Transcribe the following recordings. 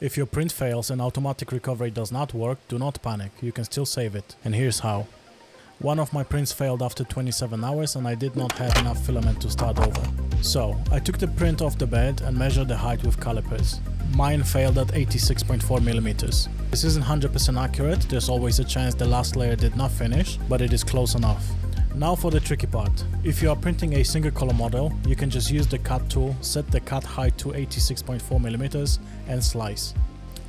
If your print fails and automatic recovery does not work, do not panic, you can still save it. And here's how. One of my prints failed after 27 hours and I did not have enough filament to start over. So, I took the print off the bed and measured the height with calipers. Mine failed at 86.4mm. This isn't 100% accurate, there's always a chance the last layer did not finish, but it is close enough. Now for the tricky part. If you are printing a single color model, you can just use the cut tool, set the cut height to 86.4mm and slice.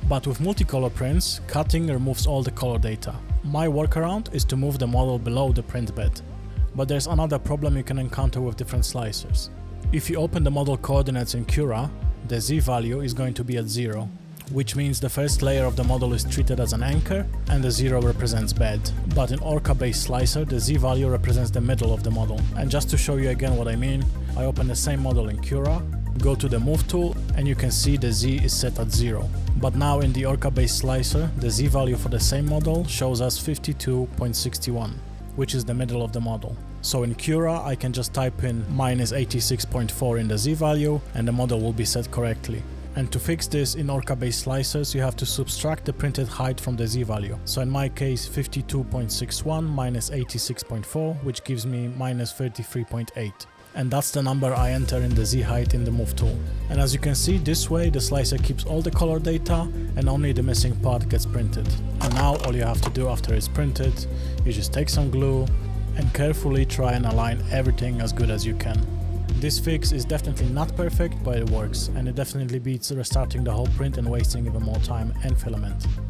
But with multicolor prints, cutting removes all the color data. My workaround is to move the model below the print bed. But there's another problem you can encounter with different slicers. If you open the model coordinates in Cura, the Z value is going to be at 0, which means the first layer of the model is treated as an anchor and the 0 represents bed. But in Orca based slicer, the Z value represents the middle of the model. And just to show you again what I mean, I open the same model in Cura, go to the move tool and you can see the Z is set at 0. But now in the Orca based slicer, the Z value for the same model shows us 52.61, which is the middle of the model. So in Cura I can just type in minus 86.4 in the Z value and the model will be set correctly. And to fix this in Orca based slicers you have to subtract the printed height from the Z value. So in my case 52.61 minus 86.4 which gives me minus 33.8 and that's the number I enter in the Z height in the move tool. And as you can see this way the slicer keeps all the color data and only the missing part gets printed. And now all you have to do after it's printed, you just take some glue and carefully try and align everything as good as you can. This fix is definitely not perfect but it works and it definitely beats restarting the whole print and wasting even more time and filament.